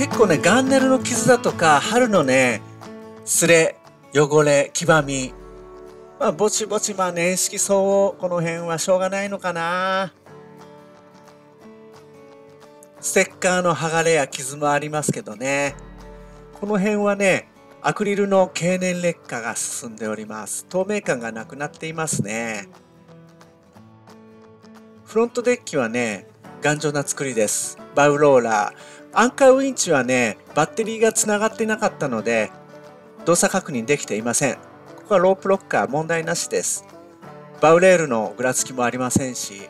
結構ねガンネルの傷だとか春のねすれ汚れ黄ばみ。まあぼちぼちまあ年式相応この辺はしょうがないのかな。ステッカーの剥がれや傷もありますけどね。この辺はねアクリルの経年劣化が進んでおります。透明感がなくなっていますね。フロントデッキはね頑丈な作りです。バウローラー。アンカーウィンチはね、バッテリーが繋がってなかったので、動作確認できていません。ここはロープロッカー問題なしです。バウレールのぐらつきもありませんし、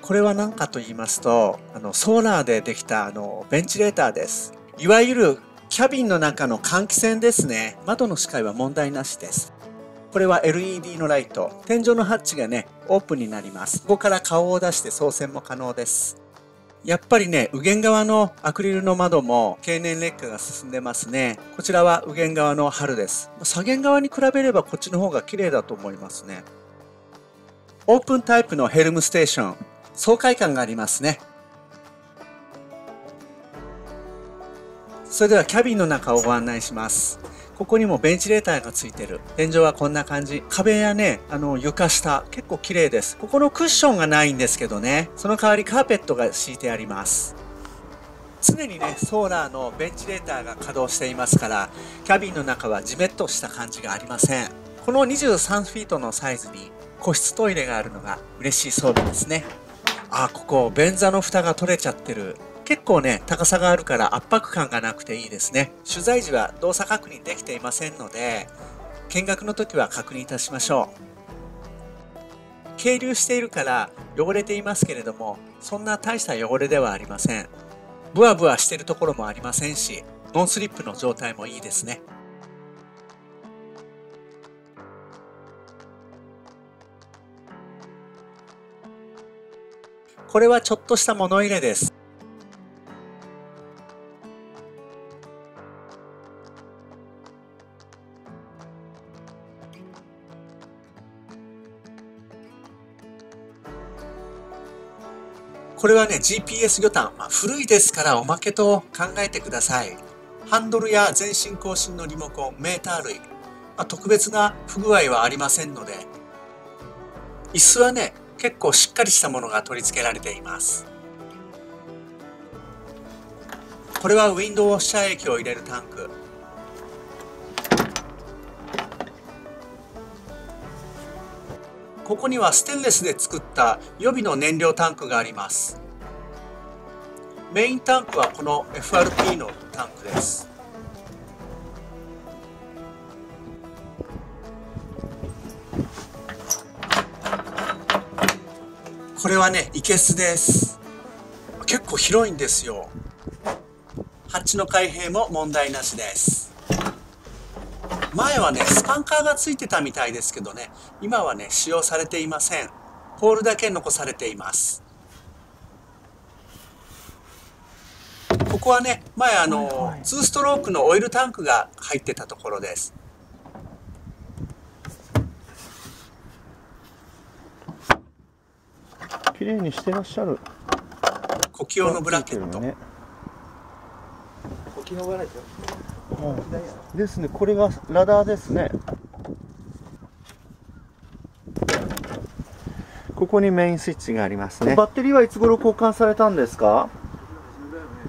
これは何かと言いますと、あの、ソーラーでできたあの、ベンチレーターです。いわゆるキャビンの中の換気扇ですね。窓の視界は問題なしです。これは LED のライト。天井のハッチがね、オープンになります。ここから顔を出して操船も可能です。やっぱりね、右舷側のアクリルの窓も経年劣化が進んでますね。こちらは右舷側の春です。左舷側に比べればこっちの方が綺麗だと思いますね。オープンタイプのヘルムステーション、爽快感がありますね。それではキャビンの中をご案内します。ここにもベンチレーターがついてる。天井はこんな感じ。壁やね、あの、床下、結構綺麗です。ここのクッションがないんですけどね、その代わりカーペットが敷いてあります。常にね、ソーラーのベンチレーターが稼働していますから、キャビンの中はジメッとした感じがありません。この23フィートのサイズに個室トイレがあるのが嬉しい装備ですね。あ、ここ、便座の蓋が取れちゃってる。結構ね、高さがあるから圧迫感がなくていいですね。取材時は動作確認できていませんので、見学の時は確認いたしましょう。係留しているから汚れていますけれども、そんな大した汚れではありません。ブワブワしてるところもありませんし、ノンスリップの状態もいいですね。これはちょっとした物入れです。これはね、GPS 魚探、まあ、古いですからおまけと考えてください。ハンドルや前進後進のリモコン、メーター類、まあ、特別な不具合はありませんので、椅子はね、結構しっかりしたものが取り付けられています。これはウィンドウウォッシャー液を入れるタンク。ここにはステンレスで作った予備の燃料タンクがあります。メインタンクはこの FRP のタンクです。これはねいけすです。結構広いんですよ。ハッチの開閉も問題なしです。前はね、スパンカーがついてたみたいですけどね、今はね、使用されていません。ポールだけ残されています。ここはね、前あの、2ストロークのオイルタンクが入ってたところです。綺麗にしてらっしゃる。呼気用のブラケット。呼気のブラケット。ですねこれがラダーですね。ここにメインスイッチがありますね。バッテリーはいつ頃交換されたんですか？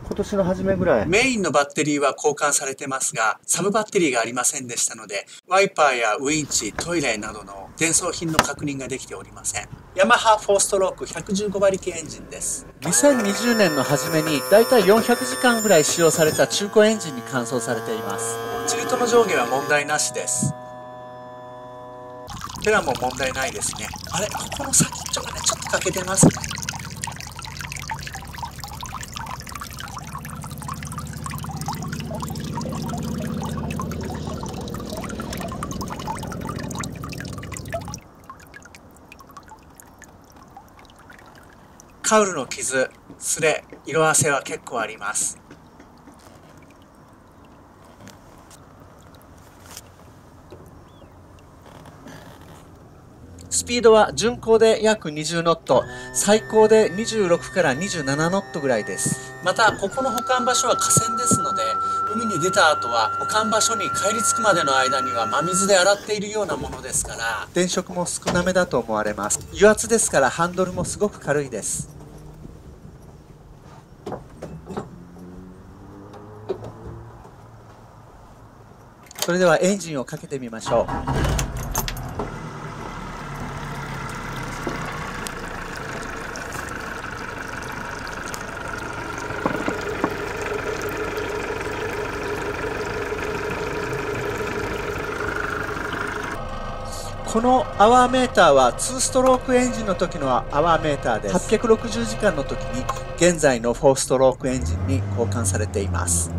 今年の初めぐらい。メインのバッテリーは交換されてますがサブバッテリーがありませんでしたのでワイパーやウインチトイレなどの伝送品の確認ができておりません。ヤマハ4ストローク115馬力エンジンです。2020年の初めにだいたい400時間ぐらい使用された中古エンジンに換装されています。チルトの上下は問題なしです。テラも問題ないですね。あれ？ここの先っちょがねちょっと欠けてますねカウルの傷、すれ、色あせは結構あります。スピードは巡航で約20ノット、最高で26から27ノットぐらいです。また、ここの保管場所は河川ですので、海に出た後は保管場所に帰り着くまでの間には真水で洗っているようなものですから、電飾も少なめだと思われます。油圧ですからハンドルもすごく軽いです。それではエンジンをかけてみましょう。このアワーメーターは2ストロークエンジンの時のアワーメーターです。860時間の時に現在の4ストロークエンジンに交換されています。